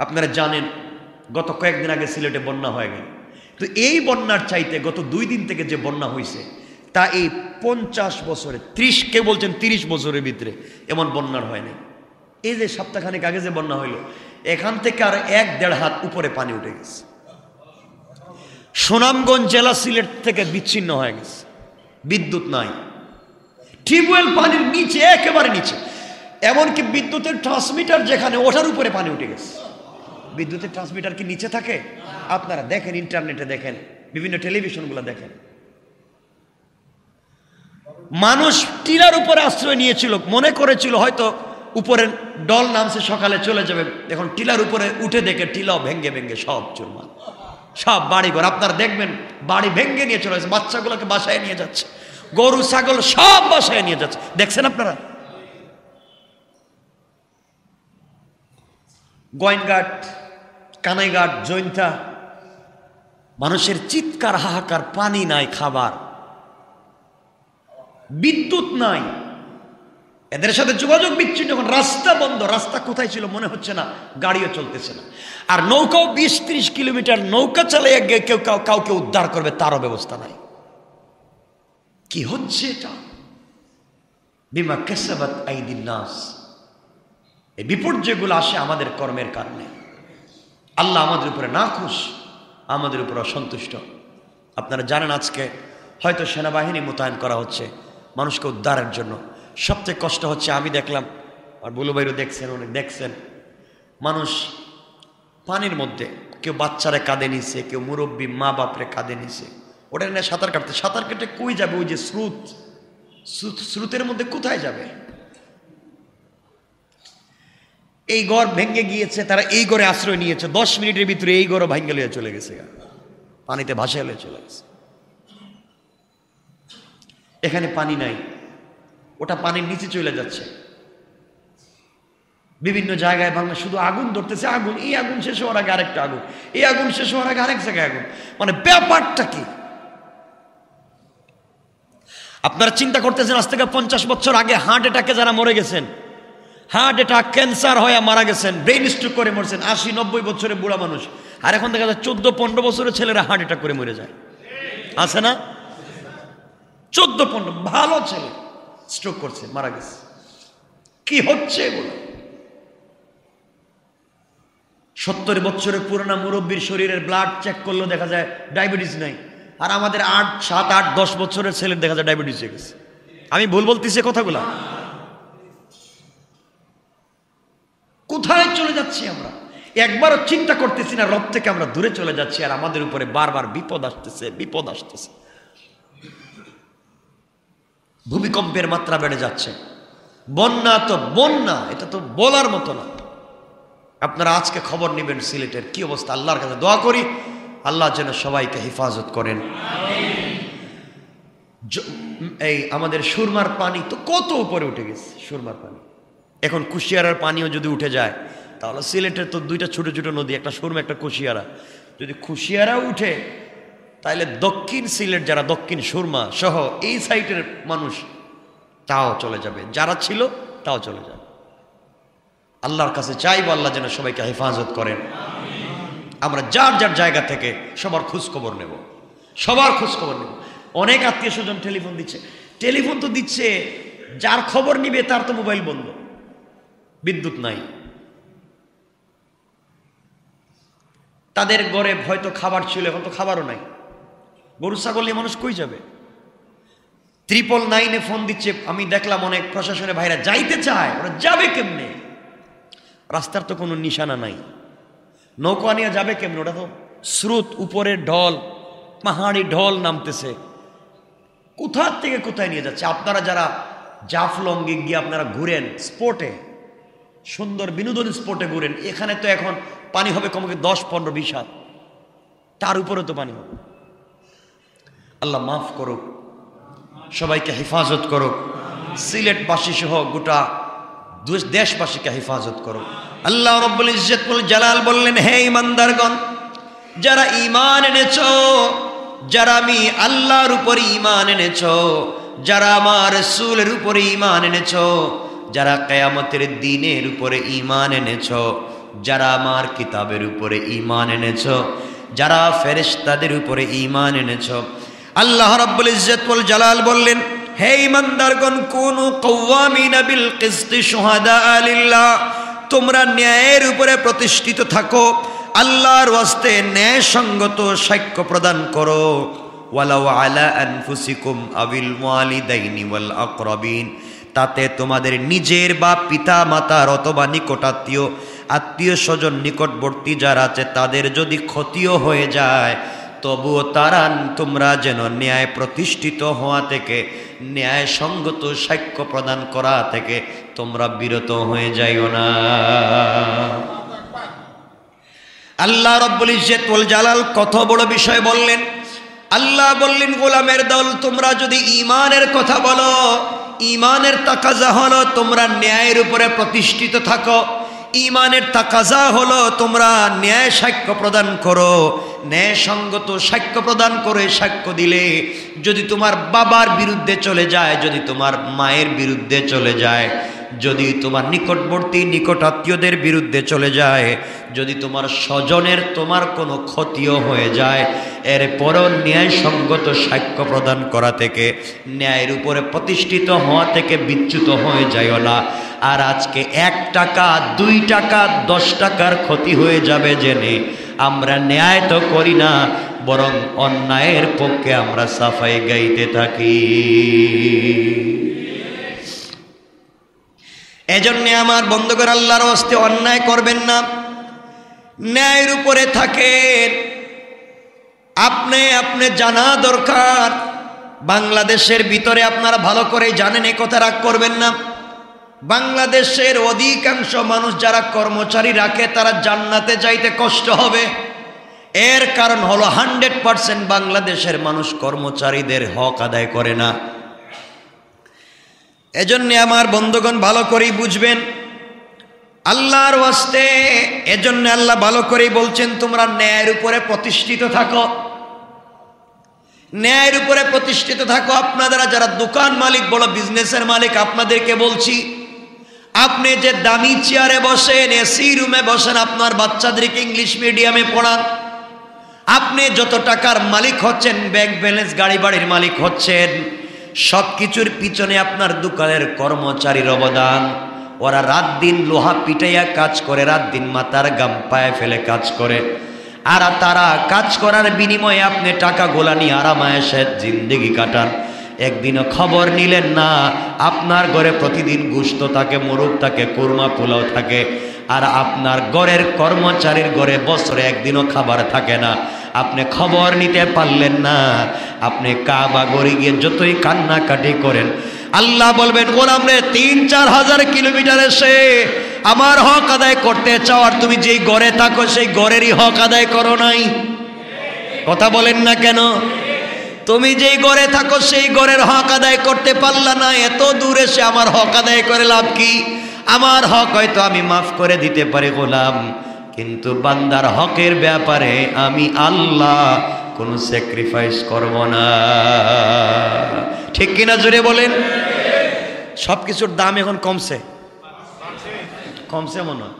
আপনারা জানেন, গত কয়েকদিন আগে সিলেটে বন্যা হয়ে গেল। তো এই বন্যার চাইতে গত দুই দিন থেকে যে বন্যা হয়েছে তা এই পঞ্চাশ বছরে, ত্রিশ কে বলছেন তিরিশ বছরের ভিতরে এমন বন্যার হয়নি এই যে সপ্তাহখানেক আগে যে বন্যা হইল, এখান থেকে আর এক দেড় হাত উপরে পানি উঠে গেছে। সুনামগঞ্জ জেলা সিলেট থেকে বিচ্ছিন্ন হয়ে গেছে। বিদ্যুৎ নাই। টিউবওয়েল পানির নিচে, একেবারে নিচে। এমনকি বিদ্যুতের ট্রান্সমিটার যেখানে ওঠার উপরে পানি উঠে গেছে। বিদ্যুতের ট্রান্সমিটার কি নিচে থাকে? আপনারা দেখেন, ইন্টারনেটে দেখেন, বিভিন্ন টেলিভিশনগুলো দেখেন। মানুষ টিলার উপরে আশ্রয় নিয়েছিল, মনে করেছিল হয়তো উপরে ডল নামছে, সকালে চলে যাবে। এখন টিলার উপরে উঠে দেখে টিলাও ভেঙ্গে ভেঙ্গে সব চুরমাল সব বাড়িঘর, আপনারা দেখবেন, বাড়ি ভেঙ্গে নিয়ে চলে যাচ্ছে বাচ্চাগুলোকে বাসায় নিয়ে যাচ্ছে। গরু, ছাগল সব বাসায় নিয়ে যাচ্ছে। দেখছেন আপনারা? গোয়েনঘাট কানাইঘাট জৈন্তা, মানুষের চিৎকার, হাহাকার, পানি নাই, খাবার। বিদ্যুৎ নাই। এদের সাথে যোগাযোগ বিচ্ছিন্ন যখন রাস্তা বন্ধ। রাস্তা কোথায় ছিল মনে হচ্ছে না, গাড়িও চলতেছে না। আর নৌকাও বিশ ত্রিশ কিলোমিটার নৌকা চালিয়ে গিয়ে কেউ কাউ, কাউকে উদ্ধার করবে, তারও ব্যবস্থা নাই। কি হচ্ছে এটা? বিমা কেসাবাত আইদিন নাস। এই বিপর্যয়গুলো আসে আমাদের কর্মের কারণে। আল্লাহ আমাদের উপরে না খুশ আমাদের উপর অসন্তুষ্ট। আপনারা জানেন আজকে হয়তো সেনাবাহিনী মোতায়েন করা হচ্ছে মানুষকে উদ্ধারের জন্য। সবচেয়ে কষ্ট হচ্ছে, আমি দেখলাম, আর বুলুবাইরও দেখছেন, উনি দেখছেন। মানুষ পানির মধ্যে, কেউ বাচ্চারে কাঁদে নিছে, কেউ মুরব্বী মা বাপরে কাঁদে নিছে। ওটা নিয়ে সাঁতার কাটতে, সাঁতার কেটে কই যাবে ওই যে স্রোত? স্রোত- স্রোতের মধ্যে কোথায় যাবে? এই ঘর ভেঙে গিয়েছে, তারা এই ঘরে আশ্রয় নিয়েছে। দশ মিনিটের ভিতরে এই ঘরও ভাঙ্গে লিয়ে চলে গেছে। পানিতে ভাসে লিয়ে চলে গেছে। এখানে পানি নাই। ওটা পানির নিচে চলে যাচ্ছে। বিভিন্ন জায়গায় বাংলা শুধু আগুন ধরতেছে আগুন। এই আগুন শেষ হওয়ার আগে আরেকটা আগুন। এই আগুন শেষ হওয়ার আগে আরেক জায়গায় আগুন। মানে ব্যাপারটা কি? আপনারা চিন্তা করতেছেন, আজ থেকে পঞ্চাশ বছর আগে হার্ট অ্যাটাকে যারা মরে গেছেন হার্ট অ্যাটাক, ক্যান্সার হয়ে মারা গেছেন ব্রেন স্ট্রোক করে মরছেন, আশি নব্বই বছরের বুড়া মানুষ। আর এখন দেখা যায় চোদ্দ পনেরো বছরের ছেলেরা হার্ট অ্যাটাক করে মরে যায়। আছে না? চোদ্দ পনেরো, ভালো ছেলে স্ট্রোক করছে, মারা গেছে। কি হচ্ছে এগুলো? সত্তর বছরের পুরোনা মুরব্বীর শরীরের ব্লাড চেক করলেও দেখা যায় ডায়াবেটিস নাই। আর আমাদের আট, সাত, আট, দশ বছরের ছেলের দেখা যায় ডায়াবেটিস হয়ে গেছে। আমি ভুল বলতেছি কথাগুলা? কোথায় চলে যাচ্ছি আমরা? একবারও চিন্তা করতেছি না, রব থেকে আমরা দূরে চলে যাচ্ছি আর আমাদের উপরে বারবার বিপদ আসতেছে বিপদ আসতেছে। ভূমিকম্পের মাত্রা বেড়ে যাচ্ছে। বন্যা তো বন্যা, এটা তো বলার মতো না। আপনারা আজকে খবর নেবেন সিলেটের কি অবস্থা, আল্লাহর কাছে দোয়া করি, আল্লাহ যেন সবাইকে হেফাজত করেন। এই আমাদের সুরমার পানি তো কত উপরে উঠে গেছে, সুরমার পানি। এখন কুশিয়ারার পানিও যদি উঠে যায়, তাহলে সিলেটের তো দুইটা ছোট ছোট নদী, একটা সুরমা, একটা কুশিয়ারা। যদি কুশিয়ারা উঠে তাহলে দক্ষিণ সিলেট যারা, দক্ষিণ সুরমা সহ এই সাইটের মানুষ, তাও চলে যাবে। যারা ছিল, তাও চলে যাবে। আল্লাহর কাছে চাইব আল্লাহ যেন সবাইকে হেফাজত করেন। আমরা যার যার জায়গা থেকে সবার খোঁজখবর নেব। সবার খোঁজখবর নেব। অনেক আত্মীয় স্বজন টেলিফোন দিচ্ছে। টেলিফোন তো দিচ্ছে, যার খবর নিবে তার তো মোবাইল বন্ধ। বিদ্যুৎ নাই। তাদের ঘরে হয়তো খাবার ছিল, এখন তো খাবারও নাই। গরু, ছাগল নিয়ে মানুষ কই যাবে? ত্রিপল নাইনে ফোন দিচ্ছে, আমি দেখলাম অনেক প্রশাসনের ভাইরা যাইতে চায়, ওরা যাবে কেমনে? রাস্তার তো কোনো নিশানা নাই। নৌকা নিয়ে যাবে কেমনে? ওটা তো স্রোত, উপরে ঢল, পাহাড়ি ঢল নামতেছে। কোথার থেকে কোথায় নিয়ে যাচ্ছে? আপনারা যারা জাফলঙ্গে গিয়ে আপনারা ঘুরেন স্পোর্টে সুন্দর বিনোদন স্পটে ঘুরেন। এখানে তো এখন পানি হবে কমকে দশ, পনেরো, বিশ হাত। তার উপরে তো পানি হবে। আল্লাহ মাফ করুক। সবাইকে হেফাজত করুক। সিলেটবাসী সহ গোটা দেশবাসীকে হেফাজত করুক। আল্লাহ রব্বুল ইজ্জতুল জালাল বললেন, হে ইমানদারগণ যারা ঈমান এনেছ, যারা আমি আল্লাহর উপর ঈমান এনেছ, যারা আমার রাসূলের উপরে ঈমান এনেছ যারা কিয়ামতের দিনের উপরে ঈমান এনেছ, যারা আমার কিতাবের উপরে ইমান এনেছ, যারা ফেরেশতাদের উপরে ইমান এনেছ। আল্লাহ রাব্বুল ইজ্জত ওয়াল জালাল বললেন, হে ইমানদারগণ কুনু কওয়ামিনা বিল কিসতি শুহাদা লিল্লাহ তোমরা ন্যায়ের উপরে প্রতিষ্ঠিত থাকো, আল্লাহর ওয়াস্তে ন্যায়সঙ্গত সাক্ষ্য প্রদান করো। ওয়ালাউ আলা আনফুসিকুম আবিল ওয়ালিদাইনি ওয়াল আকরাবিন। তাতে তোমাদের নিজের বা পিতা মাতার অথবা নিকটাত্মীয় আত্মীয় স্বজন নিকটবর্তী যারা আছে, তাদের যদি ক্ষতিও হয়ে যায়, তবুও তারা তোমরা যেন ন্যায় প্রতিষ্ঠিত হওয়া থেকে, ন্যায় সঙ্গত সাক্ষ্য প্রদান করা থেকে তোমরা বিরত হয়ে যাইও না। আল্লাহ রব্বুল ইজ্জত জালাল কত বড় বিষয় বললেন। আল্লাহ বললেন, গোলামের দল, তোমরা যদি ইমানের কথা বলো ইমানের তাকাজা হলো তোমরা ন্যায়ের উপরে প্রতিষ্ঠিত থাকো। ইমানের তাকাজা হলো তোমরা ন্যায় সাক্ষ্য প্রদান করো। ন্যায়সঙ্গত সাক্ষ্য প্রদান করে সাক্ষ্য দিলে যদি তোমার বাবার বিরুদ্ধে চলে যায়, যদি তোমার মায়ের বিরুদ্ধে চলে যায় যদি তোমার নিকটবর্তী নিকট আত্মীয়দের বিরুদ্ধে চলে যায়, যদি তোমার স্বজনের তোমার কোনো ক্ষতিও হয়ে যায়, এরপরও ন্যায়সঙ্গত সাক্ষ্য প্রদান করা থেকে, ন্যায়ের উপরে প্রতিষ্ঠিত হওয়া থেকে বিচ্যুত হয়ে যায়ও না। আর আজকে এক টাকা, দুই টাকা, দশ টাকার ক্ষতি হয়ে যাবে জেনে আমরা ন্যায় তো করি না, বরং অন্যায়ের পক্ষে আমরা সাফাই গাইতে থাকি। এজন্যে আমার বন্ধুগর আল্লাহর হস্তে অন্যায় করবেন না। ন্যায়ের উপরে থাকেন। আপনি আপনি জানা দরকার। বাংলাদেশের ভিতরে আপনারা ভালো করে জানেন, এ কথা রাগ করবেন না। বাংলাদেশের অধিকাংশ মানুষ যারা কর্মচারী রাখে, তারা জান্নাতে যাইতে কষ্ট হবে। এর কারণ হলো হান্ড্রেড পারসেন্ট বাংলাদেশের মানুষ কর্মচারীদের হক আদায় করে না। এজন্য আমার বন্ধুগণ ভালো করেই বুঝবেন। আল্লাহর ওয়াস্তে এজন্য আল্লাহ ভালো করেই বলছেন, তোমরা ন্যায়ের উপরে প্রতিষ্ঠিত থাকো। ন্যায়ের উপরে প্রতিষ্ঠিত থাকো। আপনারা যারা দোকান মালিক, বড় বিজনেসের মালিক, আপনাদেরকে বলছি, আপনি যে দামি চেয়ারে বসেন এসি রুমে বসেন, আপনার বাচ্চাদেরকে ইংলিশ মিডিয়ামে পড়ান। আপনি যত টাকার মালিক হচ্ছেন ব্যাংক ব্যালেন্স গাড়ি বাড়ির মালিক হচ্ছেন। সব কিছুর পিছনে আপনার দোকানের কর্মচারীর অবদান। ওরা রাত দিন লোহা পিটাইয়া কাজ করে, রাত দিন মাথার গাম পায়ে ফেলে কাজ করে। আর তারা কাজ করার বিনিময়ে আপনি টাকা গোলা নিয়ে আরামায়েসে জিন্দেগি কাটান। একদিনও খবর নিলেন না, আপনার ঘরে প্রতিদিন গুস্ত থাকে, মোরগ থাকে, কুরমা পোলাও থাকে। আর আপনার ঘরের কর্মচারীর ঘরে বছরে একদিনও খাবার থাকে না। আপনি খবর নিতে পারলেন না। আপনি কাবা গড়ে গিয়ে যতই কান্নাকাটি করেন, আল্লাহ বলবেন গোলাম রে তিন চার হাজার কিলোমিটার এসে আমার হক আদায় করতে চাও, আর তুমি যেই গড়ে থাকো, সেই গড়েরই হক আদায় করো নাই। কথা বলেন না কেন? তুমি যেই গড়ে থাকো, সেই গড়ের হক আদায় করতে পারলা না। এত দূর এসে আমার হক আদায় করে লাভ কি? আমার হক হয়তো আমি মাফ করে দিতে পারি, গোলাম। কিন্তু বান্দার হকের ব্যাপারে আমি আল্লাহ কোনো স্যাক্রিফাইস করব না। ঠিক কিনা জোরে বলেন? সব কিছুর দাম এখন কমছে। কমছে মনে হয়।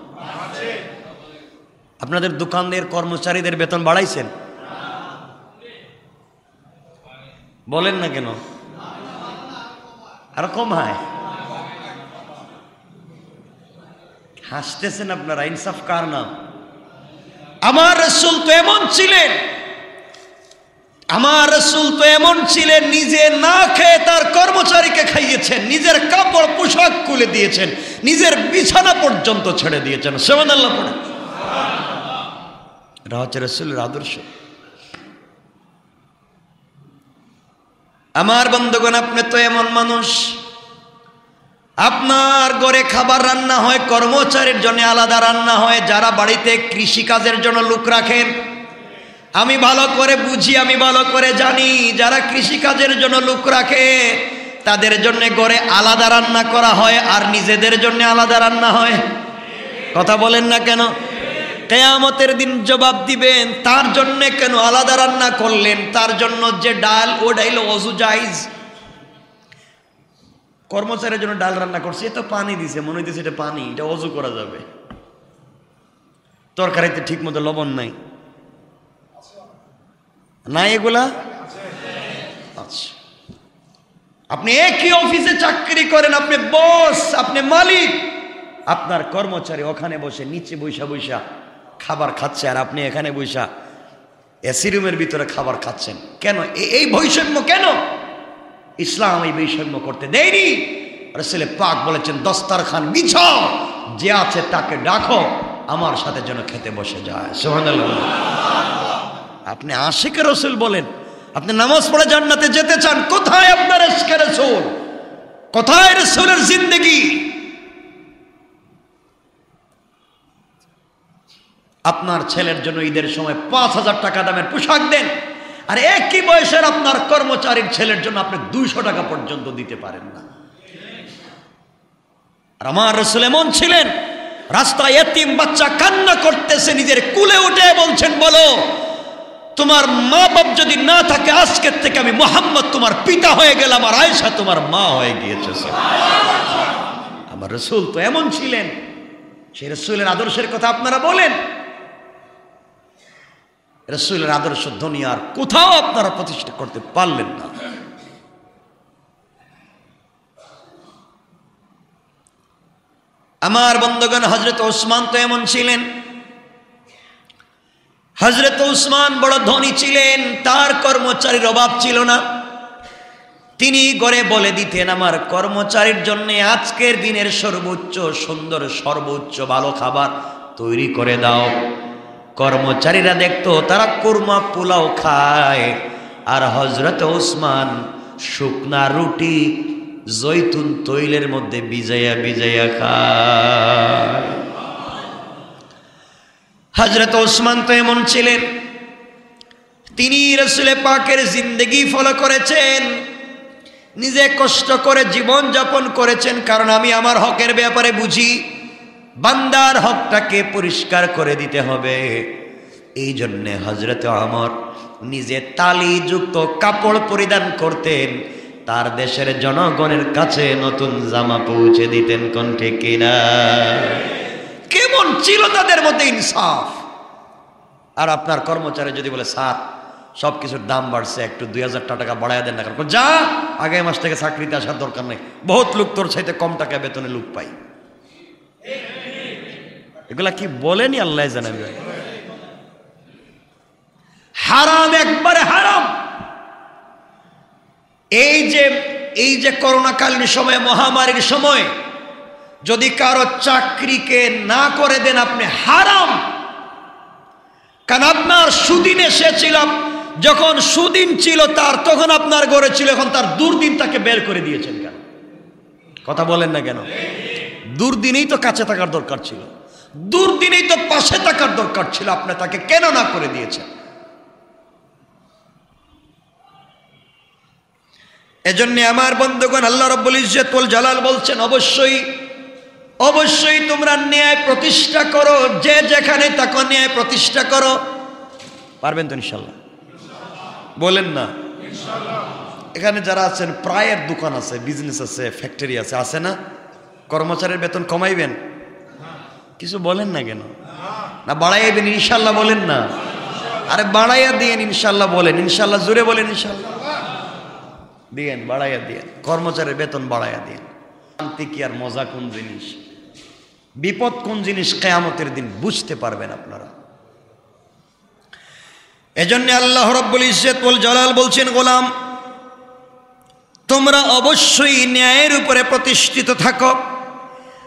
আপনাদের দোকানদের কর্মচারীদের বেতন বাড়াইছেন? বলেন না কেন? আর কম হয়। হাসতেছেন আপনারা, ইনসাফ কার নাম? আমার রসুল তো এমন ছিলেন। আমার রসুল তো এমন ছিলেন, নিজে না খেয়ে তার কর্মচারীকে খাইয়েছেন, নিজের কাপড়, পোশাক খুলে দিয়েছেন, নিজের বিছানা পর্যন্ত ছেড়ে দিয়েছেন। সেমান আল্লাহ পড়ে এটা রসুলের আদর্শ। আমার বন্ধুগণ, আপনি তো এমন মানুষ। আপনার ঘরে খাবার রান্না হয়, কর্মচারীর জন্য আলাদা রান্না হয়, যারা বাড়িতে কৃষিকাজের জন্য লোক রাখেন। আমি ভালো করে বুঝি, আমি ভালো করে জানি, যারা কৃষিকাজের জন্য লোক রাখে, তাদের জন্য ঘরে আলাদা রান্না করা হয় আর নিজেদের জন্য আলাদা রান্না হয়। কথা বলেন না কেন? কেয়ামতের দিন জবাব দিবেন, তার জন্য কেন আলাদা রান্না করলেন? তার জন্য যে ডাল, ও ডাইল, অজু জাইজ। কর্মচারীর জন্য ডাল রান্না করছে, এ তো পানি দিছে, মনে হইতেছে এটা পানি, এটা অজু করা যাবে। তরকারিতে ঠিক মতো লবণ নাই। নাই এগুলা? আচ্ছা। আপনি একই অফিসে চাকরি করেন, আপনি বস, আপনি মালিক। আপনার কর্মচারী ওখানে বসে, নিচে বৈশা বৈশা খাবার খাচ্ছে, আর আপনি এখানে বৈশা এসি রুমের ভিতরে খাবার খাচ্ছেন। কেন? এই বৈষম্য কেন? ইসলাম এই বৈষম্য করতে দেয়নি। রসুলে পাক বলেছেন, দস্তারখান বিছাও যে আছে তাকে ডাকো, আমার সাথে যেন খেতে বসে যায়। সুবহানাল্লাহ। আপনি আশিকে রসুল বলেন, আপনি নামাজ পড়ে জান্নাতে যেতে চান, কোথায় আপনার এসকে রসুল? কোথায় রসুলের জিন্দগি? আপনার ছেলের জন্য ঈদের সময় পাঁচ হাজার টাকা দামের পোশাক দেন। আর একই বয়সের আপনার কর্মচারীর ছেলের জন্য আপনি দুইশো টাকা পর্যন্ত দিতে পারেন না। আর আমার রসুল এমন ছিলেন, রাস্তায় এতিম বাচ্চা কান্না করতেছে, নিজের কুলে উঠে বলছেন, বলো, তোমার মা বাপ যদি না থাকে, আজকের থেকে আমি মোহাম্মদ তোমার পিতা হয়ে গেলাম আর আয়েশা তোমার মা হয়ে গিয়েছে আমার রসুল তো এমন ছিলেন, সেই রসুলের আদর্শের কথা আপনারা বলেন রসুলের আদর্শ দুনিয়ার কোথাও আপনারা প্রতিষ্ঠা করতে পারলেন না। আমার বন্ধগণ হজরত ওসমান তো এমন ছিলেন। হজরত উসমান বড় ধনী ছিলেন, তার কর্মচারীর অভাব ছিল না। তিনি গড়ে বলে দিতেন, আমার কর্মচারীর জন্য আজকের দিনের সর্বোচ্চ সুন্দর, সর্বোচ্চ ভালো খাবার তৈরি করে দাও। কর্মচারীরা দেখতো, তারা কুরমা পোলাও খায়। আর হজরত ওসমান শুকনা রুটি জৈতুন তৈলের মধ্যে বিজাইয়া বিজাইয়া খায়। হজরত ওসমান তো এমন ছিলেন। তিনি রসুলে পাকের জিন্দগি ফলো করেছেন। নিজে কষ্ট করে জীবন যাপন করেছেন, কারণ আমি আমার হকের ব্যাপারে বুঝি। বান্দার হকটাকে পরিষ্কার করে দিতে হবে। এই জন্যে হজরত আমর নিজে তালিযুক্ত কাপড় পরিধান করতেন। তার দেশের জনগণের কাছে নতুন জামা পৌঁছে দিতেন কণ্ঠে কিনা? কেমন ছিল তাদের মধ্যে ইনসাফ? আর আপনার কর্মচারী যদি বলে, স্যার সব কিছুর দাম বাড়ছে, একটু দুই হাজার টাকা বাড়াই দেন না কারণ যা, আগামী মাস থেকে চাকরিতে আসার দরকার নেই। বহুত লোক তোর চাইতে কম টাকা বেতনে লোক পাই। এগুলা কি বলেনি আল্লাহ জানেন হারাম, একবারে হারাম। এই যে এই যে করোনাকালীন সময়, মহামারীর সময়, যদি কারও চাকরিকে না করে দেন আপনি হারাম। কারণ আপনার সুদিন এসেছিলাম যখন সুদিন ছিল তার, তখন আপনার গড়ে ছিল, এখন তার দুর্দিন তাকে বের করে দিয়েছেন কেন? কথা বলেন না কেন? দুর্দিনেই তো কাছে থাকার দরকার ছিল। দুর্দিনেই তো পাশে থাকার দরকার ছিল, আপনি তাকে কেন না করে দিয়েছেন? এজন্য আমার বন্ধুগণ, আল্লাহ রব্বুল ইজ্জতুল জালাল বলছেন, অবশ্যই অবশ্যই তোমরা ন্যায় প্রতিষ্ঠা করো, যে যেখানে তাকে ন্যায় প্রতিষ্ঠা করো। পারবেন তো ইনশাল্লাহ? বলেন না। এখানে যারা আছেন, প্রায়ের দোকান আছে বিজনেস আছে ফ্যাক্টরি আছে আছে না? কর্মচারীর বেতন কমাইবেন? কিছু বলেন না কেন? না বাড়াইয়া বাড়াইবেন, ইনশাল্লাহ বলেন না। আরে বাড়াইয়া দিয়েন, ইনশাল্লাহ বলেন। ইনশাল্লাহ জোরে বলেন, ইনশাল্লাহ। দিয়েন, বাড়াইয়া দিয়েন। কর্মচারীর বেতন বাড়াইয়া দিয়েন। শান্তি কি আর মজা কোন জিনিস? বিপদ কোন জিনিস কেয়ামতের দিন বুঝতে পারবেন আপনারা। এজন্য আল্লাহ রব্বুল ইজ্জতুল জালাল বলছেন, গোলাম, তোমরা অবশ্যই ন্যায়ের উপরে প্রতিষ্ঠিত থাকো।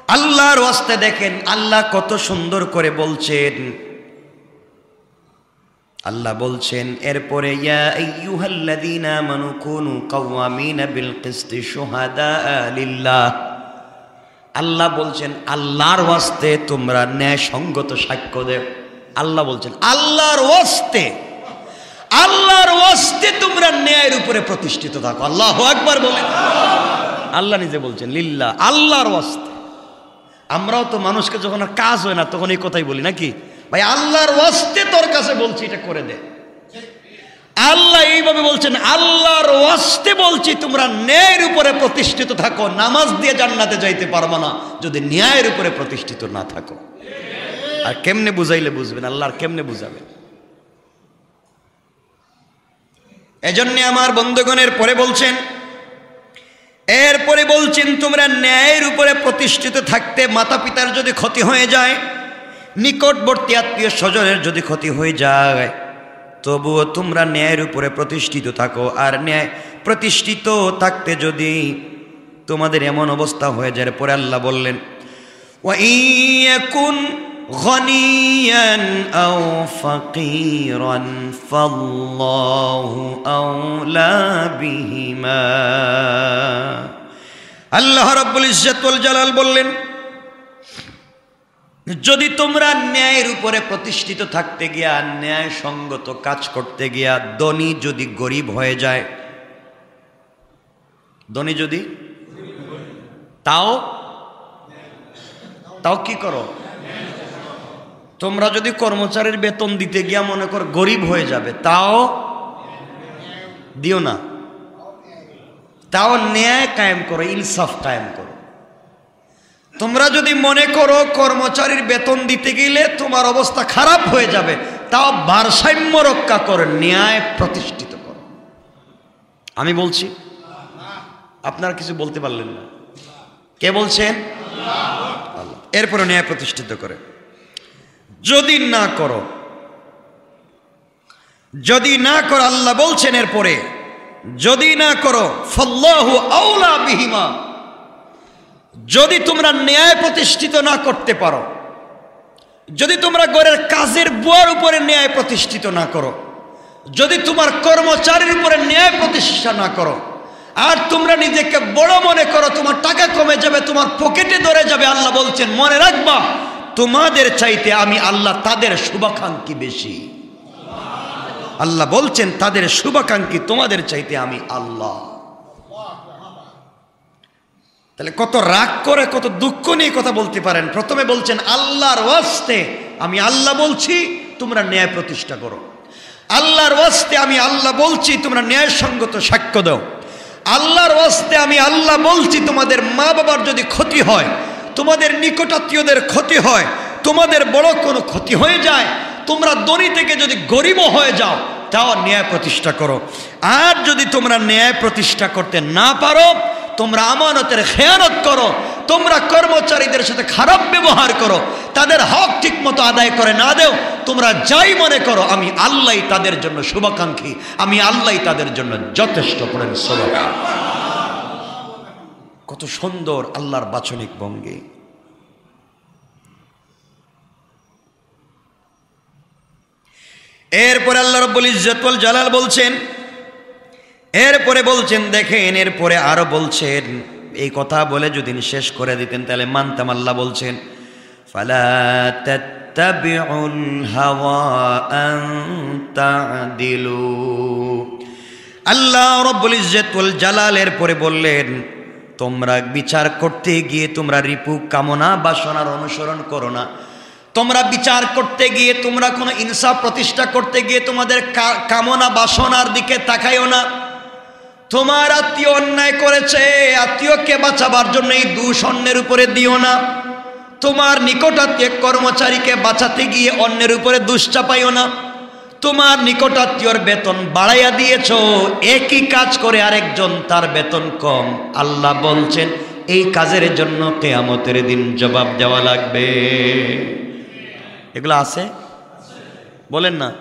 আল্লাহর ওয়াস্তে দেখেন, আল্লাহ কত সুন্দর করে বলছেন। আল্লাহ বলছেন, এরপরে আল্লাহ বলছেন, আল্লাহর ওয়াস্তে তোমরা ন্যায় সঙ্গত সাক্ষ্য দেও। আল্লাহ বলছেন, আল্লাহর ওয়াস্তে আল্লাহর ওয়াস্তে তোমরা ন্যায়ের উপরে প্রতিষ্ঠিত থাকো। আল্লাহ একবার বলে আল্লাহ নিজে বলছেন, লিল্লাহ, আল্লাহর ওয়াস্তে। আমরাও তো মানুষকে যখন আর কাজ হয় না, তখন এই কথাই বলি, নাকি? ভাই, আল্লাহর ওয়াস্তে তোর কাছে বলছি, এটা করে দে। আল্লাহ এইভাবে বলছেন, আল্লাহর ওয়াস্তে বলছি, তোমরা ন্যায়ের উপরে প্রতিষ্ঠিত থাকো, নামাজ দিয়ে জান্নাতে যাইতে পারব না, যদি ন্যায়ের উপরে প্রতিষ্ঠিত না থাকো। আর কেমনে বুঝাইলে বুঝবেন, আল্লাহর কেমনে বুঝাবেন এজন্যে আমার বন্ধুগণের পরে বলছেন এরপরে বলছেন তোমরা ন্যায়ের উপরে প্রতিষ্ঠিত থাকতে মাতা পিতার যদি ক্ষতি হয়ে যায় নিকটবর্তী আত্মীয় স্বজনের যদি ক্ষতি হয়ে যায় তবুও তোমরা ন্যায়ের উপরে প্রতিষ্ঠিত থাকো আর ন্যায় প্রতিষ্ঠিত থাকতে যদি তোমাদের এমন অবস্থা হয়ে যায় পরে আল্লাহ বললেন ওয়াইয়াকুন غنيا أو فقيرا فالله أولى بهما আল্লাহ রাব্বুল ইজ্জাতুল জালাল বললেন, যদি তোমরা ন্যায়ের উপরে প্রতিষ্ঠিত থাকতে গিয়া ন্যায় সঙ্গত কাজ করতে গিয়া ধনী যদি গরিব হয়ে যায়, ধনী যদি, তাও তাও কি করো? তোমরা যদি কর্মচারীর বেতন দিতে গিয়া মনে কর গরিব হয়ে যাবে, তাও দিও না। তাও ন্যায় কায়েম করো, ইনসাফ কায়েম করো। তোমরা যদি মনে করো কর্মচারীর বেতন দিতে গেলে তোমার অবস্থা খারাপ হয়ে যাবে, তাও ভারসাম্য রক্ষা করো, ন্যায় প্রতিষ্ঠিত করো। আমি বলছি, আপনারা কিছু বলতে পারলেন না। কে বলছেন? এরপরে ন্যায় প্রতিষ্ঠিত করে। যদি না করো, যদি না করো, আল্লাহ বলছেন এরপরে যদি না করো, ফল্লাহু আউলা বিহিমা। যদি তোমরা ন্যায় প্রতিষ্ঠিত না করতে পারো, যদি তোমরা ঘরের কাজের বুয়ার উপরে ন্যায় প্রতিষ্ঠিত না করো, যদি তোমার কর্মচারীর উপরে ন্যায় প্রতিষ্ঠা না করো, আর তোমরা নিজেকে বড় মনে করো, তোমার টাকা কমে যাবে, তোমার পকেটে ধরে যাবে, আল্লাহ বলছেন, মনে রাখবা, তোমাদের চাইতে আমি আল্লাহ তাদের শুভাকাঙ্ক্ষী বেশি। আল্লাহ বলছেন, তাদের শুভাকাঙ্ক্ষী তোমাদের চাইতে আমি আল্লাহ। তাহলে কত রাগ করে, কত দুঃখ নিয়ে কথা বলতে পারেন। প্রথমে বলছেন, আল্লাহর ওয়াস্তে আমি আল্লাহ বলছি, তোমরা ন্যায় প্রতিষ্ঠা করো। আল্লাহর ওয়াস্তে আমি আল্লাহ বলছি, তোমরা ন্যায়সঙ্গত সাক্ষ্য দাও। আল্লাহর ওয়াস্তে আমি আল্লাহ বলছি, তোমাদের মা বাবার যদি ক্ষতি হয়, তোমাদের নিকটাত্মীয়দের ক্ষতি হয়, তোমাদের বড় কোনো ক্ষতি হয়ে যায় তোমরা দড়ি থেকে যদি গরিবও হয়ে যাও, তাও ন্যায় প্রতিষ্ঠা করো। আর যদি তোমরা ন্যায় প্রতিষ্ঠা করতে না পারো, তোমরা আমানতের খেয়ানত করো, তোমরা কর্মচারীদের সাথে খারাপ ব্যবহার করো, তাদের হক ঠিক মতো আদায় করে না দেও, তোমরা যাই মনে করো, আমি আল্লাহ তাদের জন্য শুভাকাঙ্ক্ষী, আমি আল্লাহ তাদের জন্য যথেষ্ট করেন শুভাকাঙ্ক্ষী কত সুন্দর আল্লাহর বাচনিক ভঙ্গি। এরপরে আল্লাহ রব্বুল ইজ্জতুল জালাল বলছেন, এরপরে বলছেন, দেখেন, এরপরে আরও বলছেন, এই কথা বলে যদি শেষ করে দিতেন, তাহলে মানতাম আল্লাহ বলছেন আল্লাহ রব্বুল ইজ্জতুল জালালের পরে বললেন, তোমরা বিচার করতে গিয়ে তোমরা রিপু কামনা বাসনার অনুসরণ করো না। তোমরা বিচার করতে গিয়ে, তোমরা কোনো ইনসাফ প্রতিষ্ঠা করতে গিয়ে তোমাদের কামনা বাসনার দিকে তাকাইও না। তোমার আত্মীয় অন্যায় করেছে, আত্মীয়কে বাঁচাবার জন্য এই দুষ অন্যের উপরে দিও না। তোমার নিকট আত্মীয় কর্মচারীকে বাঁচাতে গিয়ে অন্যের উপরে দুষ চাপাইও না। তোমার নিকটাত্মীয়র বেতন বাড়াইয়া দিয়েছ, একই কাজ করে আরেকজন তার বেতন কম। আল্লাহ বলছেন, এই কাজের জন্য কেয়ামতের দিন জবাব দেওয়া লাগবে। এগুলো আছে? বলেন না।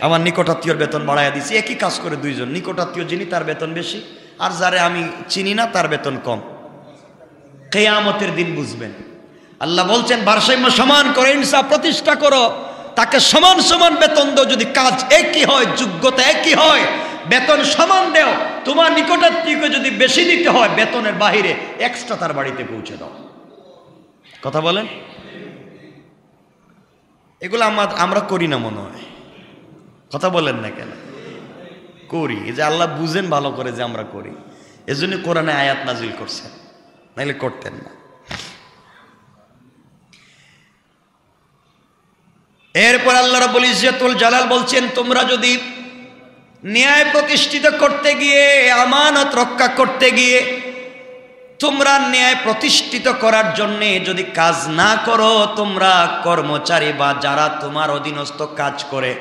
আমার নিকটাত্মীয়র বেতন বাড়াইয়া দিছি, একই কাজ করে দুইজন। নিকটাত্মীয় যিনি, তার বেতন বেশি। আর যারে আমি চিনি না, তার বেতন কম। কেয়ামতের দিন বুঝবেন। আল্লাহ বলছেন, ভারসাম্য সমান করে, ইনসাফ প্রতিষ্ঠা করো। তাকে সমান সমান বেতন দাও, যদি কাজ একই হয়, যোগ্যতা একই হয়, বেতন সমান দেও। তোমার নিকটাত্মীয়কে যদি বেশি দিতে হয়, বেতনের বাহিরে এক্সট্রা তার বাড়িতে পৌঁছে দাও। কথা বলেন? এগুলো আমার আমরা করি না মনে হয়। কথা বলেন না কেন? করি। এই যে আল্লাহ বুঝেন ভালো করে যে আমরা করি। এজন্য কোরআনে আয়াত নাজিল করছেন। নাইলে করতেন না। এরপর আল্লাহ রাবুল ইজ্জতুল জালাল বলছেন, তোমরা যদি ন্যায় প্রতিষ্ঠিত করতে গিয়ে, আমানত রক্ষা করতে গিয়ে তোমরা ন্যায় প্রতিষ্ঠিত করার জন্যে যদি কাজ না করো, তোমরা কর্মচারী বা যারা তোমার অধীনস্থ কাজ করে,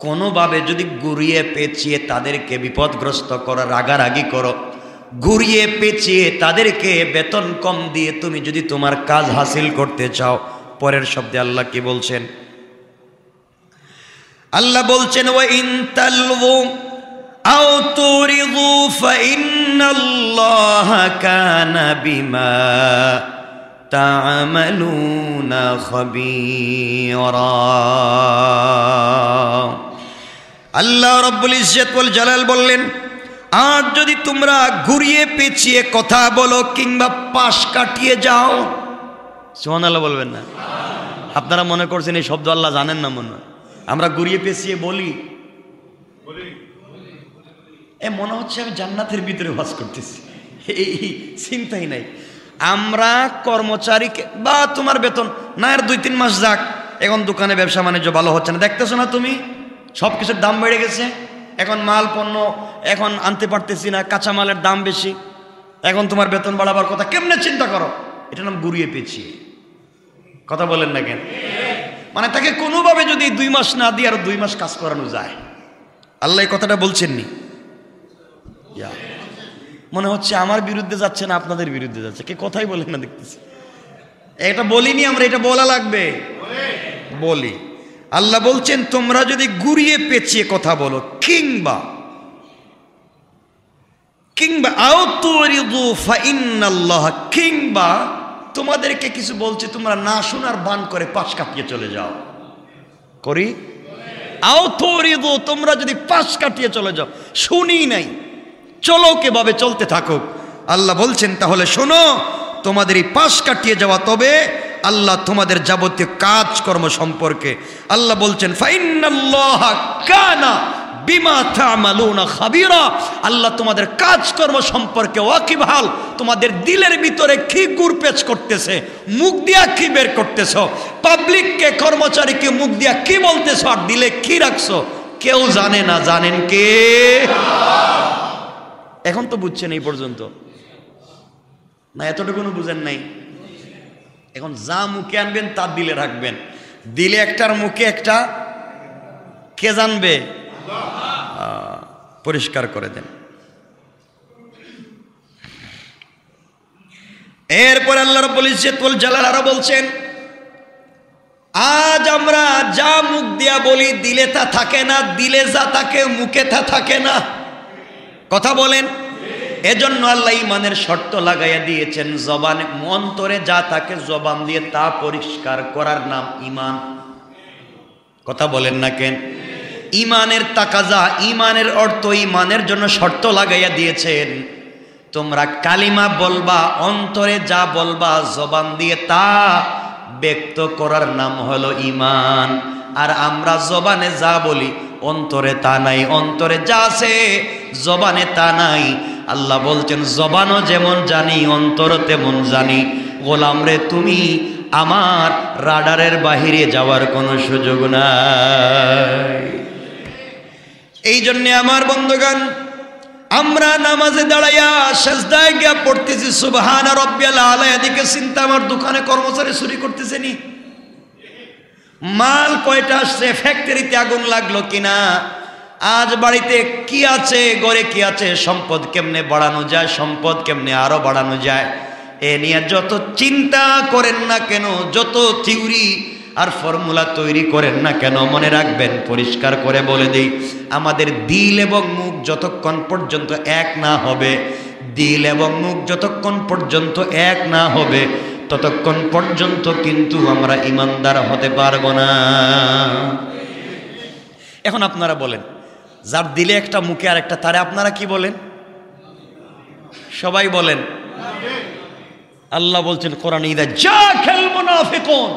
কোনোভাবে যদি ঘুরিয়ে পেঁচিয়ে তাদেরকে বিপদগ্রস্ত করো রাগারাগি করো, ঘুরিয়ে পেঁচিয়ে তাদেরকে বেতন কম দিয়ে তুমি যদি তোমার কাজ হাসিল করতে চাও, পরের শব্দে আল্লাহ কি বলছেন? আল্লাহ বলছেন ও ইনতালু আও তুরিদু ফাইন্নাল্লাহ কানা বিমা তা'মালুনা খাবীরা। আল্লাহ রাব্বুল ওয়াল জালাল বললেন আর যদি তোমরা ঘুরিয়ে পেঁচিয়ে কথা বলো কিংবা পাশ কাটিয়ে যাও। সুবহানাল্লাহ বলবেন না। আপনারা মনে করছেন এই শব্দ আল্লাহ জানেন না মনে আমরা ঘুরিয়ে পেঁচিয়ে বলি। এ মনে হচ্ছে আমি জান্নাতের ভিতরে বাস করতেছি। এই চিন্তাই নাই। আমরা কর্মচারীকে বা তোমার বেতন না এর দুই তিন মাস যাক, এখন দোকানে ব্যবসা বাণিজ্য ভালো হচ্ছে না। দেখতেছো না তুমি? সব কিছুর দাম বেড়ে গেছে। এখন মাল পণ্য, এখন আনতে পারতেছি না কাঁচা মালের দাম বেশি। এখন তোমার বেতন বাড়াবার কথা কেমনে চিন্তা করো? এটা নাম ঘুরিয়ে পেঁচিয়ে। কথা বলেন না কেন? মানে তাকে কোনোভাবে যদি দুই মাস না দিয়ে আরও দুই মাস কাজ করানো যায়। আল্লাহ এই কথাটা বলছেননি। মনে হচ্ছে আমার বিরুদ্ধে যাচ্ছে না, আপনাদের বিরুদ্ধে যাচ্ছে। কে কথাই বলেন না দেখতেছি। এটা বলিনি আমরা, এটা বলা লাগবে। বলি। আল্লাহ বলছেন, তোমরা যদি ঘুরিয়ে পেঁচিয়ে কথা বলো, কিংবা কিংবা কিংবা তোমাদেরকে কিছু বলছে, তোমরা না শোনার বান করে পাশ কাটিয়ে চলে যাও। করি? আও তোমরা যদি পাশ কাটিয়ে চলে যাও। শুনি নাই। চলো কেভাবে চলতে থাকুক। আল্লাহ বলছেন, তাহলে শোনো, তোমাদের এই পাশ কাটিয়ে যাওয়া তবে আল্লাহ তোমাদের যাবতীয় কাজকর্ম সম্পর্কে। আল্লাহ বলছেন কানা বিমা তামালুনা খাবিরা। আল্লাহ তোমাদের কাজকর্ম সম্পর্কে ওয়াকিবহাল, তোমাদের দিলের ভিতরে কি গুরপেচ করতেছে, মুখ দিয়া কি বের করতেছ, পাবলিককে, কর্মচারীকে মুখ দিয়া কি বলতেছ আর দিলে কি রাখছো, কেউ জানে না, জানেন কে? এখন তো বুঝছেন এই পর্যন্ত। না এতটুকুনো বুঝেন নাই। এখন যা মুখে আনবেন, তা দিলে রাখবেন। দিলে একটার মুখে একটা, কে জানবে? পরিষ্কার করে দেন। এরপর আল্লাহ রব্বুল ইজ্জতুল জালাল আরও বলছেন, আজ আমরা যা মুখ দিয়া বলি, দিলে তা থাকে না, দিলে যা থাকে, মুখে তা থাকে না। কথা বলেন। এজন্য আল্লাহ ইমানের শর্ত লাগাইয়া দিয়েছেন, জবান অন্তরে যা থাকে জবান দিয়ে তা পরিষ্কার করার নাম ইমান কথা বলেন না কেন? ইমানের তাকাজা ইমানের অর্থ ইমানের জন্য শর্ত লাগাইয়া দিয়েছেন। তোমরা কালিমা বলবা, অন্তরে যা বলবা, জবান দিয়ে তা ব্যক্ত করার নাম হলো ইমান আর আমরা জবানে যা বলি অন্তরে তা নাই, অন্তরে যা আছে, জবানে তা নাই। আল্লাহ বলছেন, জবানও যেমন জানি, অন্তর তেমন জানি। গোলাম রে, তুমি আমার রাডারের বাহিরে যাওয়ার কোনো সুযোগ নাই। এই জন্যে আমার বন্ধুগান আমরা নামাজে দাঁড়াইয়া সেজদায় গিয়া পড়তেছি, সুবহান রব্বিয়াল আলা এদিকে চিন্তা আমার দোকানে কর্মচারী চুরি করতেছে নি। মাল কয়টা আসছে? ফ্যাক্টরিতে আগুন লাগল কিনা? আজ বাড়িতে কি আছে? গড়ে কি আছে? সম্পদ কেমনে বাড়ানো যায়? সম্পদ কেমনে আরও বাড়ানো যায়? এ নিয়ে যত চিন্তা করেন না কেন, যত থিওরি আর ফর্মুলা তৈরি করেন না কেন, মনে রাখবেন, পরিষ্কার করে বলে দিই, আমাদের দিল এবং মুখ যতক্ষণ পর্যন্ত এক না হবে, দিল এবং মুখ যতক্ষণ পর্যন্ত এক না হবে ততক্ষণ পর্যন্ত কিন্তু আমরা ইমানদার হতে পারব না। এখন আপনারা বলেন, যার দিলে একটা মুখে আর একটা তারে, আপনারা কি বলেন? সবাই বলেন, আল্লাহ বলছেন, কোরআন ইদা যা খেল মুনাফিকুন।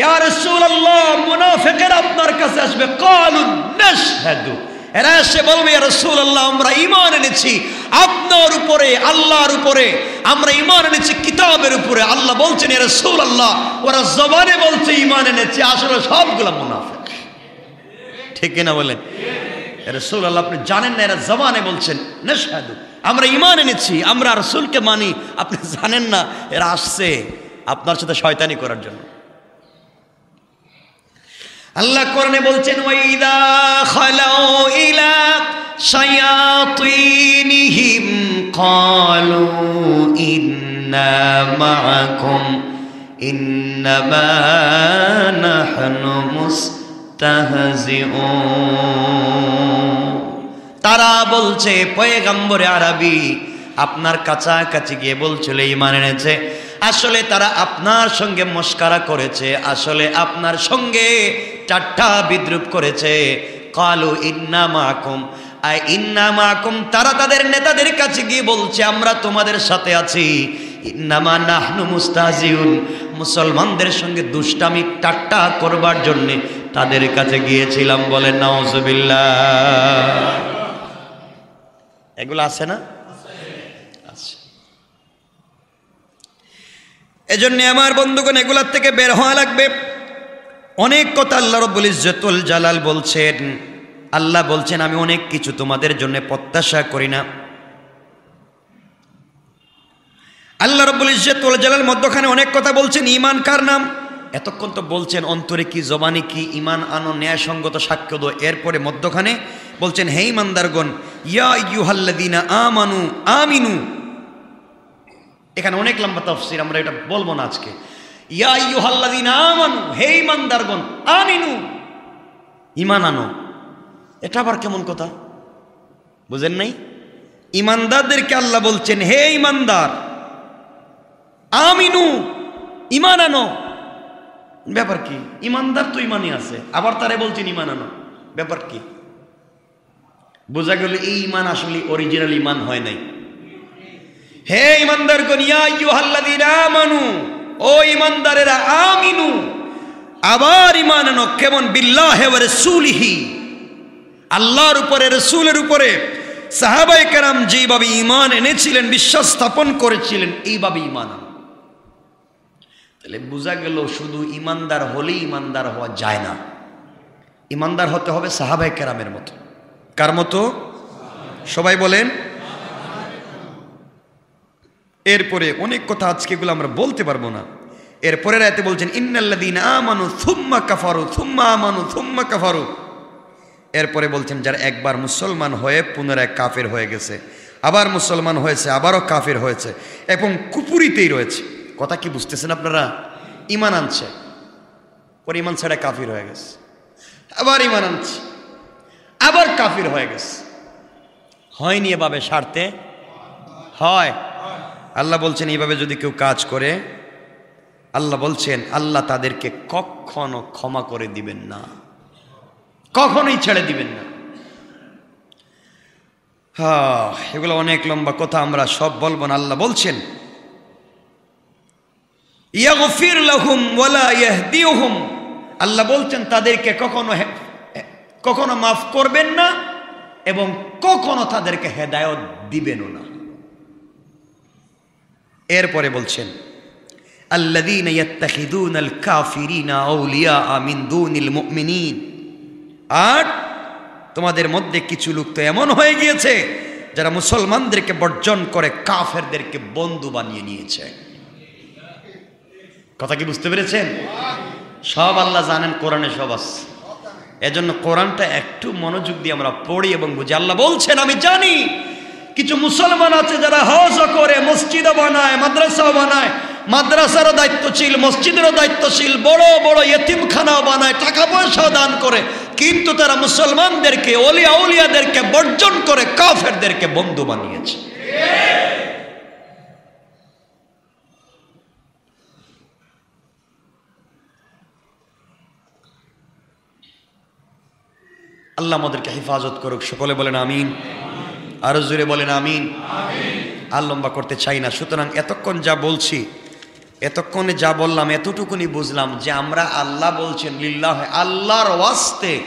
ইয়া রাসূলুল্লাহ, মুনাফিকেরা আপনার কাছে আসবে ক্বালু নাশহাদু। এরা এসে বলবে রসুল আল্লাহ আমরা ইমান এনেছি। আপনার উপরে, আল্লাহর উপরে, আমরা ইমান এনেছি কিতাবের উপরে। আল্লাহ বলছেন, ইয়া রাসূলুল্লাহ, ওরা জবানে বলছে ইমান এনেছি, আসলে সবগুলো মুনাফিক। ঠিক কিনা বলেন? রসুল আল্লাহ আপনি জানেন না, এরা জবানে বলছেন, নাশহাদু, আমরা ইমান এনেছি, আমরা রসুলকে মানি। আপনি জানেন না, এরা আসছে আপনার সাথে শয়তানি করার জন্য। আল্লাহ কোরআনে বলছেন, ওয়াইদা খালাউ ইলা শায়াতিনহিম ক্বালু ইন্না মাআকুম, ইন্নামা নাহনু মুস্তাহজিউন। তারা বলছে, পয়গাম্বরে আরবি আপনার কাছাকাছি গিয়ে বলছিল ইমান এনেছে। আসলে তারা আপনার সঙ্গে মস্কারা করেছে, আসলে আপনার সঙ্গে চারটা বিদ্রুপ করেছে। কালু ইন্না মাকুম আই ইন্না মাকুম তারা তাদের নেতাদের কাছে গিয়ে বলছে, আমরা তোমাদের সাথে আছি। ইন্নামা নাহনু মুস্তাজিউন, মুসলমানদের সঙ্গে দুষ্টামি টাট্টা করবার জন্যে তাদের কাছে গিয়েছিলাম বলেন নাউজুবিল্লাহ। এগুলো আছে না? এজন্য আমার বন্ধুগণ, এগুলার থেকে বের হওয়া লাগবে। অনেক কথা আল্লাহ রব্বুল ইজ্জতুল জালাল বলছেন। আল্লাহ বলছেন, আমি অনেক কিছু তোমাদের জন্য প্রত্যাশা করি না। আল্লাহ রব্বুল ইজ্জতুল জালাল মধ্যখানে অনেক কথা বলছেন ইমান কার নাম? এতক্ষণ তো বলছেন, অন্তরে কি, জবানি কি ইমান আনো, ন্যায়সঙ্গত সাক্ষ্য দো এরপরে মধ্যখানে বলছেন, হে ইমানদারগণ ইয়া ইউহাল্লাদিনা আমানু, আমিনু। এখানে অনেক লম্বা তফসির আমরা এটা বলব না আজকে। ইয়া ইউহাল্লাদিনা আমানু, হে ইমানদারগণ আমিনু। ইমান আনো। এটা আবার কেমন কথা? বুঝেন নাই? ইমানদারদেরকে আল্লাহ বলছেন, হে ইমানদার আমিনু ইমান আনো। ব্যাপার কি? ইমানদার তো ইমানই আছে, আবার তারে বলছেন ইমান আনো। ব্যাপার কি? বোঝা গেল এই ইমান আসলে অরিজিনাল ইমান হয় নাই। হে ইমানদার মানু ও ইমানদারেরা, আমিনু। আবার ইমান আনো, কেমন? বিল্লাহ রসুলিহি। আল্লাহর উপরে, রসুলের উপরে। সাহাবাই কেরাম যেভাবে ইমান এনেছিলেন, বিশ্বাস স্থাপন করেছিলেন, এইভাবে ইমান তাহলে বোঝা গেল শুধু ইমানদার হলেই ইমানদার হওয়া যায় না। ইমানদার হতে হবে সাহাবাই কেরামের মতো। কার মতো? সবাই বলেন এরপরে অনেক কথা আজকে এগুলো আমরা বলতে পারব না। এরপরে রাতে বলছেন ইন্নাল্লাদিন আমানু থুম্মা কাফারু থুম্মা আমানু থুম্মা কাফারু। এরপরে বলছেন, যারা একবার মুসলমান হয়ে পুনরায় কাফের হয়ে গেছে, আবার মুসলমান হয়েছে, আবারও কাফের হয়েছে এবং কুপুরিতেই রয়েছে। কথা কি বুঝতেছেন আপনারা? ইমান আনছে, পরে ইমান ছেড়ে কাফির হয়ে গেছে, আবার ইমান আনছে, আবার কাফির হয়ে গেছে। হয়নি এভাবে সারতে? হয়। আল্লাহ বলছেন, এইভাবে যদি কেউ কাজ করে, আল্লাহ বলছেন, আল্লাহ তাদেরকে কখনো ক্ষমা করে দিবেন না। কখনোই ছেড়ে দিবেন না। এগুলো অনেক লম্বা কথা, আমরা সব বলব না। আল্লাহ বলছেন ওয়ালা আল্লাহ বলছেন, তাদেরকে কখনো কখনো মাফ করবেন না এবং কখনো তাদেরকে হেদায়ত দিবেনও না। এরপরে বলছেন الذين يتخذون الكافرين أولياء من دون المؤمنين আর তোমাদের মধ্যে কিছু লোক তো এমন হয়ে গিয়েছে যারা মুসলমানদেরকে বর্জন করে কাফেরদেরকে বন্ধু বানিয়ে নিয়েছে কথা কি বুঝতে পেরেছেন সব আল্লাহ জানেন কোরআনে সব আছে এজন্য কোরআনটা একটু মনোযোগ দিয়ে আমরা পড়ি এবং বুঝি আল্লাহ বলছেন আমি জানি কিছু মুসলমান আছে যারা হজ করে মসজিদও বানায় মাদ্রাসাও বানায়। মাদ্রাসারও দায়িত্বশীল, মসজিদেরও দায়িত্বশীল, বড় বড় ইয়েতিমখানাও বানায়, টাকা পয়সাও দান করে। কিন্তু তারা মুসলমানদেরকে, অলিয়া উলিয়াদেরকে বর্জন করে, কাফেরদেরকে বন্ধু বানিয়েছে। আল্লাহ আমাদেরকে হেফাজত করুক, সকলে বলেন আমিন। আরও জুড়ে বলেন আমিন। আর লম্বা করতে চাই না। সুতরাং এতক্ষণ যা বলছি, এতক্ষণে যা বললাম, এতটুকুনি বুঝলাম যে আমরা আল্লাহ বলছেন, লিল্লাহ, আল্লাহর ওয়াস্তে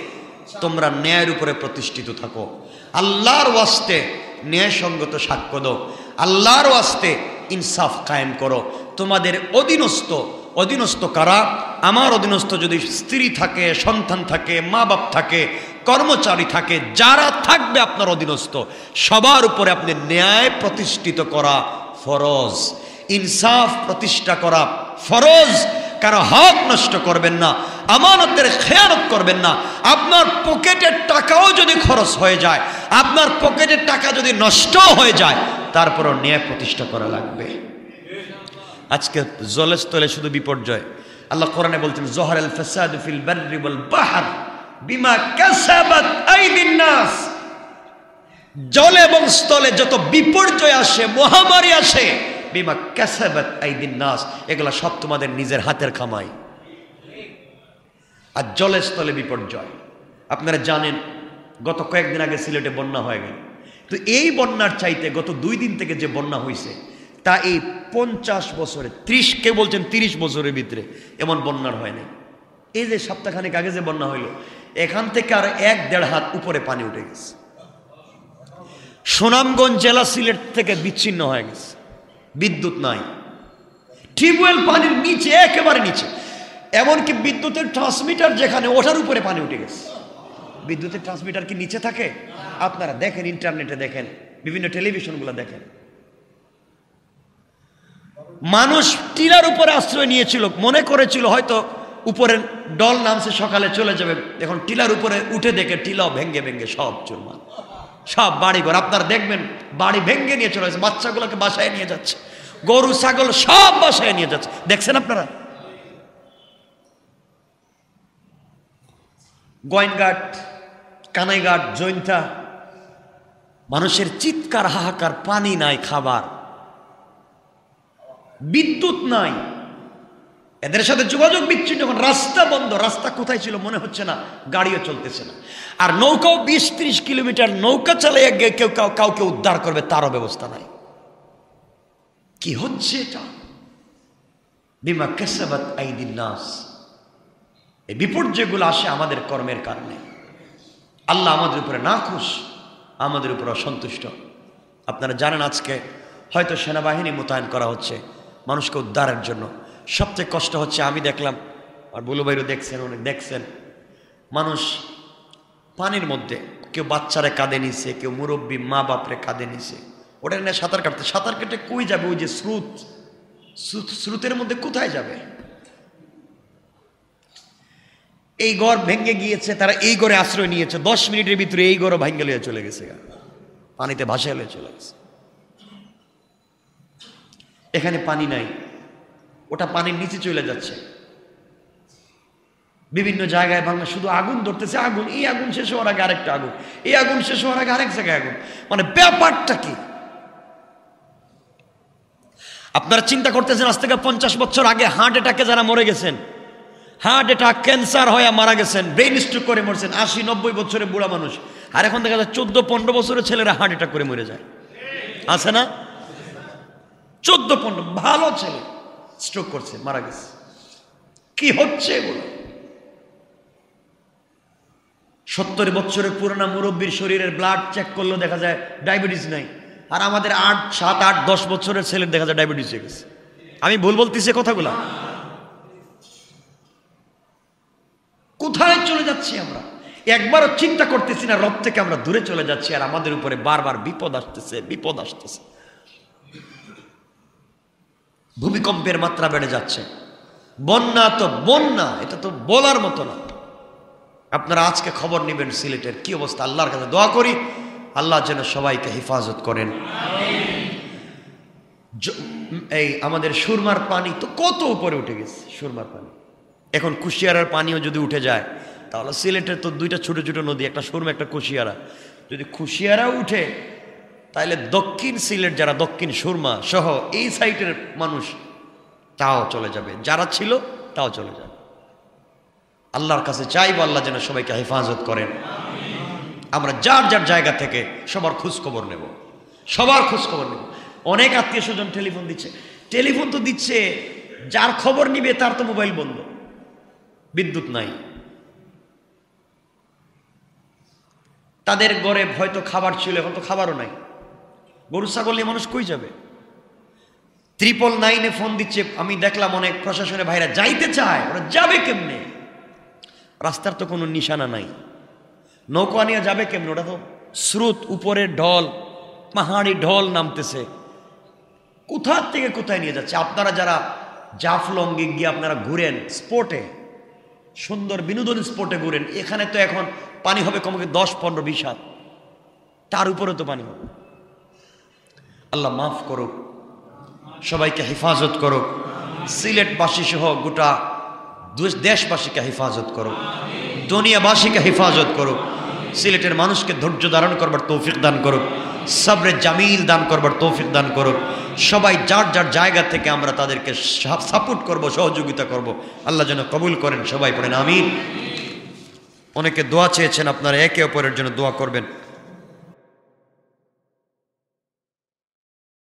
তোমরা ন্যায়ের উপরে প্রতিষ্ঠিত থাকো। আল্লাহর ওয়াস্তে ন্যায়সঙ্গত সাক্ষ্য দো আল্লাহর ওয়াস্তে ইনসাফ কায়েম করো। তোমাদের অধীনস্থ অধীনস্থ কারা? আমার অধীনস্থ যদি স্ত্রী থাকে, সন্তান থাকে মা বাপ থাকে, কর্মচারী থাকে, যারা থাকবে আপনার অধীনস্থ, সবার উপরে আপনি ন্যায় প্রতিষ্ঠিত করা ফরজ। ইনসাফ প্রতিষ্ঠা করা ফরজ। কারও হক নষ্ট করবেন না, আমানতের খেয়ানত করবেন না। আপনার পকেটের টাকাও যদি খরচ হয়ে যায়, আপনার পকেটের টাকা যদি নষ্ট হয়ে যায়, তারপরও ন্যায় প্রতিষ্ঠা করা লাগবে। আজকে জলে স্থলে শুধু বিপর্যয়। আল্লাহ কোরআনে বলছেন, জহর আল ফাসাদ ফিল বাররি ওয়াল বাহর বিমা কাসাবাত আইদিন নাস। জলে এবং স্থলে যত বিপর্যয় আসে, মহামারী আসে, বিমা কাসাবাত আইদিন নাস, এগুলা সব তোমাদের নিজের হাতের খামাই। আর জলে স্থলে বিপর্যয়। আপনারা জানেন, গত কয়েকদিন আগে সিলেটে বন্যা হয়ে গেল। তো এই বন্যার চাইতে গত দুই দিন থেকে যে বন্যা হয়েছে তা এই পঞ্চাশ বছরে, ত্রিশ, কে বলছেন তিরিশ বছরের ভিতরে, এমন বন্যার হয় নাই। এই যে সপ্তাহখানেক আগে যে বন্যা হইল, এখান থেকে আর এক দেড় হাত উপরে পানি উঠে গেছে। সুনামগঞ্জ জেলা সিলেট থেকে বিচ্ছিন্ন হয়ে গেছে। বিদ্যুৎ নাই। টিউবওয়েল পানির নিচে, একেবারে নিচে। এমনকি বিদ্যুতের ট্রান্সমিটার যেখানে ওঠার উপরে পানি উঠে গেছে। বিদ্যুতের ট্রান্সমিটার কি নিচে থাকে? আপনারা দেখেন ইন্টারনেটে দেখেন, বিভিন্ন টেলিভিশনগুলো দেখেন। মানুষ টিলার উপরে আশ্রয় নিয়েছিল, মনে করেছিল হয়তো উপরে ডল নামছে, সকালে চলে যাবে। এখন টিলার উপরে উঠে দেখে টিলাও ভেঙ্গে ভেঙ্গে সব চুরমান সব বাড়িঘর, আপনারা দেখবেন, বাড়ি ভেঙ্গে নিয়ে চলে যাচ্ছে বাচ্চাগুলোকে বাসায় নিয়ে যাচ্ছে। গরু, ছাগল সব বাসায় নিয়ে যাচ্ছে। দেখছেন আপনারা? গোয়েনঘাট, কানাইঘাট, জৈন্তা, মানুষের চিৎকার, হাহাকার, পানি নাই, খাবার। বিদ্যুৎ নাই। এদের সাথে যোগাযোগ বিচ্ছিন্ন যখন রাস্তা বন্ধ। রাস্তা কোথায় ছিল মনে হচ্ছে না, গাড়িও চলতেছে না। আর নৌকাও বিশ ত্রিশ কিলোমিটার নৌকা চালিয়ে কাউ কাউকে উদ্ধার করবে, তারও ব্যবস্থা নাই। কি হচ্ছে এটা? বিমা কেসাবাত আইদিন নাস। এই বিপর্যয়গুলো আসে আমাদের কর্মের কারণে। আল্লাহ আমাদের উপরে না খুশ আমাদের উপরে অসন্তুষ্ট। আপনারা জানেন আজকে হয়তো সেনাবাহিনী মোতায়েন করা হচ্ছে। মানুষকে উদ্ধারের জন্য। সবচেয়ে কষ্ট হচ্ছে, আমি দেখলাম, আর বুলুবাইরও দেখছেন অনেক দেখছেন, মানুষ পানির মধ্যে, কেউ বাচ্চারে কাঁদে নিছে, কেউ মুরব্বী মা বাপরে কাঁদে নিছে। ওটা নিয়ে সাঁতার কাটতে, সাঁতার কেটে কই যাবে ওই যে স্রোত? স্রোত- স্রোতের মধ্যে কোথায় যাবে? এই ঘর ভেঙে গিয়েছে, তারা এই ঘরে আশ্রয় নিয়েছে, দশ মিনিটের ভিতরে এই ঘরও ভাঙ্গে লিয়ে চলে গেছে পানিতে ভাসে লিয়ে চলে গেছে। এখানে পানি নাই। ওটা পানির নিচে চলে যাচ্ছে। বিভিন্ন জায়গায় বাংলা শুধু আগুন ধরতেছে, আগুন। এই আগুন শেষ হওয়ার আগে আরেকটা আগুন। এই আগুন শেষ হওয়ার আগে আরেক জায়গায় আগুন। মানে ব্যাপারটা কি? আপনারা চিন্তা করতেছেন, আজ থেকে পঞ্চাশ বছর আগে হার্ট অ্যাটাকে যারা মরে গেছেন হার্ট অ্যাটাক ক্যান্সার হয়ে মারা গেছেন ব্রেন স্ট্রোক করে মরছেন, আশি নব্বই বছরের বুড়া মানুষ, আর এখন দেখা যায় চোদ্দ পনেরো বছরের ছেলেরা হার্ট অ্যাটাক করে মরে যায়। আছে না? চোদ্দ পনেরো, ভালো ছেলে। স্ট্রোক করছে, মারা গেছে। কি হচ্ছে এগুলো? সত্তর বছরের পুরোনো মুরব্বীর শরীরের ব্লাড চেক করলেও দেখা যায় ডায়াবেটিস নাই। আর আমাদের আট, সাত, আট, দশ বছরের ছেলের দেখা যায় ডায়াবেটিস হয়ে গেছে। আমি ভুল বলতেছি কথাগুলা? কোথায় চলে যাচ্ছি আমরা? একবারও চিন্তা করতেছি না রব থেকে আমরা দূরে চলে যাচ্ছি আর আমাদের উপরে বারবার বিপদ আসতেছে বিপদ আসতেছে। ভূমিকম্পের মাত্রা বেড়ে যাচ্ছে। বন্যা তো বন্যা, এটা তো বলার মতো না। আপনারা আজকে খবর নেবেন সিলেটের কি অবস্থা, আল্লাহর কাছে দোয়া করি, আল্লাহ যেন সবাইকে হেফাজত করেন। এই আমাদের সুরমার পানি তো কত উপরে উঠে গেছে, সুরমার পানি। এখন কুশিয়ারার পানিও যদি উঠে যায়, তাহলে সিলেটের তো দুইটা ছোট ছোট নদী, একটা সুরমা, একটা কুশিয়ারা। যদি কুশিয়ারা উঠে তাহলে দক্ষিণ সিলেট যারা, দক্ষিণ সুরমা সহ এই সাইটের মানুষ, তাও চলে যাবে। যারা ছিল, তাও চলে যাবে। আল্লাহর কাছে চাইব আল্লাহ যেন সবাইকে হেফাজত করেন। আমরা যার যার জায়গা থেকে সবার খোঁজ খবর নেব। সবার খোঁজ খবর নেব। অনেক আত্মীয় স্বজন টেলিফোন দিচ্ছে। টেলিফোন তো দিচ্ছে, যার খবর নিবে তার তো মোবাইল বন্ধ। বিদ্যুৎ নাই। তাদের ঘরে হয়তো খাবার ছিল, এখন তো খাবারও নাই। গরু, ছাগল নিয়ে মানুষ কই যাবে? ত্রিপল নাইনে ফোন দিচ্ছে, আমি দেখলাম অনেক প্রশাসনের ভাইরা যাইতে চায়, ওরা যাবে কেমনে? রাস্তার তো কোনো নিশানা নাই। নৌকা নিয়ে যাবে কেমনে? ওটা তো স্রোত, উপরে ঢল, পাহাড়ি ঢল নামতেছে। কোথা থেকে কোথায় নিয়ে যাচ্ছে? আপনারা যারা জাফলঙ্গে গিয়ে আপনারা ঘুরেন, স্পোর্টে, সুন্দর বিনোদন স্পোর্টে ঘুরেন, এখানে তো এখন পানি হবে কমকে দশ, পনেরো, বিশ হাত। তার উপরে তো পানি হবে। আল্লাহ মাফ করুক, সবাইকে হেফাজত করুক, সিলেটবাসী সহ গোটা দেশবাসীকে হেফাজত করুক, দুনিয়াবাসীকে হেফাজত করুক, সিলেটের মানুষকে ধৈর্য ধারণ করবার তৌফিক দান করুক, সবরে জামিল দান করবার তৌফিক দান করুক, সবাই যার যার জায়গা থেকে আমরা তাদেরকে সাপোর্ট করব, সহযোগিতা করব, আল্লাহ যেন কবুল করেন, সবাই পড়েন, আমিন। অনেকে দোয়া চেয়েছেন, আপনারা একে অপরের জন্য দোয়া করবেন।